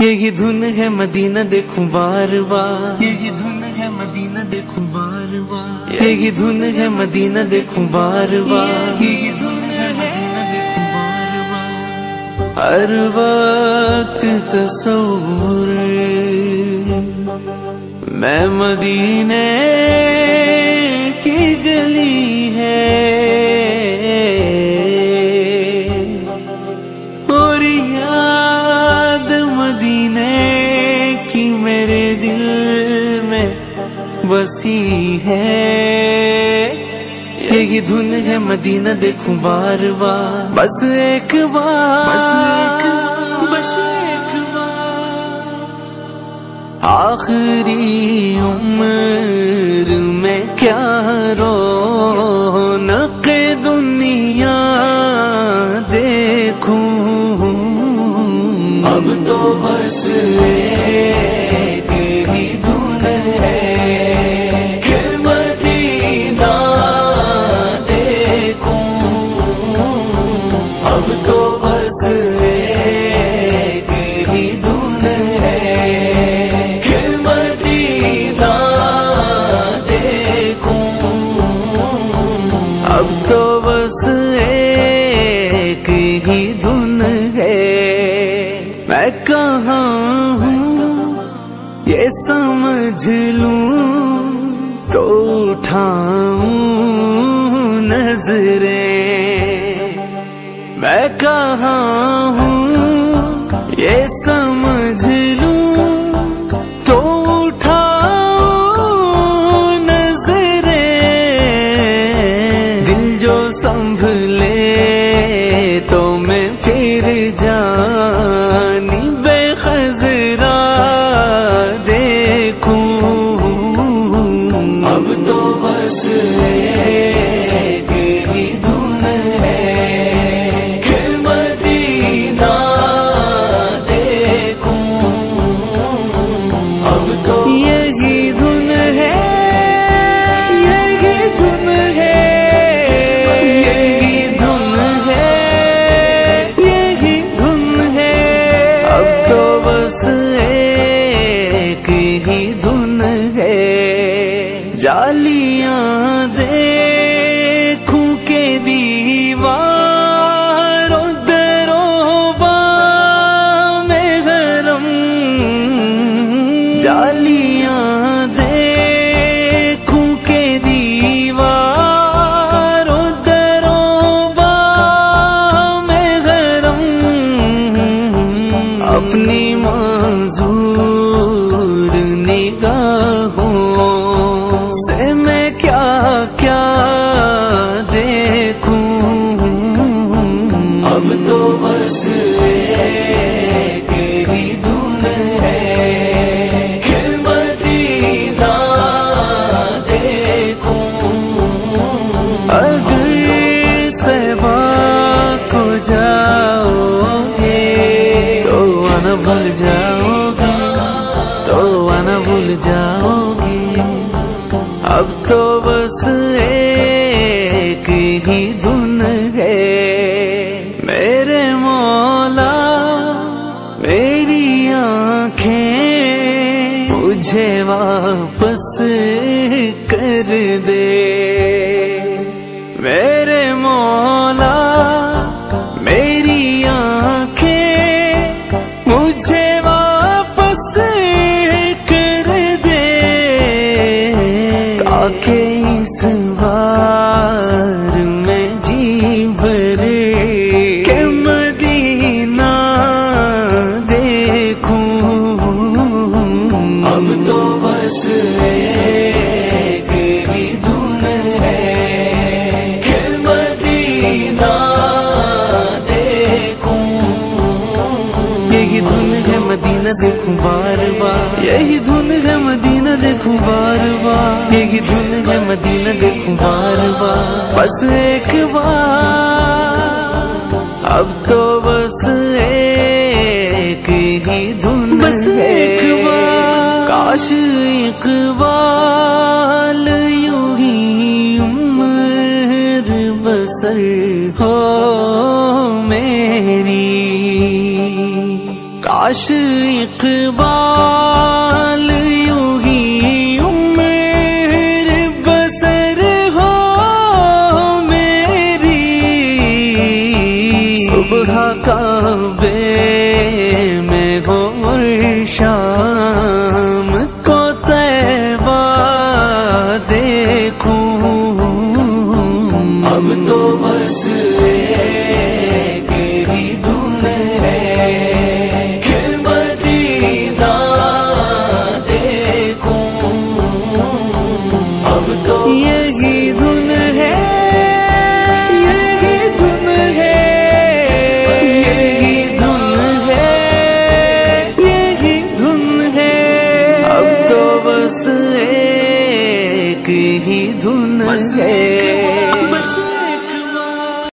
यही धुन है मदीना देखूँ बार बार। यही धुन है मदीना देखूँ बार बार। यही धुन है मदीना देखूँ बार बार। यही धुन है मदीना देखूँ बार बार। हर वक्त तस्वुर मैं मदीने में बसी है। यही धुन है मदीना देखूँ बार बार। बस एक बार। बस एक बस एक बार। आखिरी उम्र में क्या रौनक दुनिया देखूँ। अब तो बस मैं कहाँ हूँ? ये समझ लूँ तो उठाऊं नज़रें। मैं कहाँ हूँ? ये समझ लूँ तो उठाऊं नज़रें। दिल जो संभले जालियाँ देखूँ के दीवारों दरोबा में गरम। जालियाँ बस एक ही धुन है। मेरे मौला मेरी आँखें मुझे वापस कर दे। मेरे ताकि इस बार में जी भरे के मदीना देखूँ। अब तो बस एक ही धुन है कि मदीना देखूँ। यही धुन है मदीना देखूँ बार बार। यही धुन बार बार बस एक बार। अब तो बस एक ही धुन बस एक बार। काश इकबाल यूँ ही उम्र बसर हो मेरी। काश इकबाल सुबह का बे बस एक ही धुन है।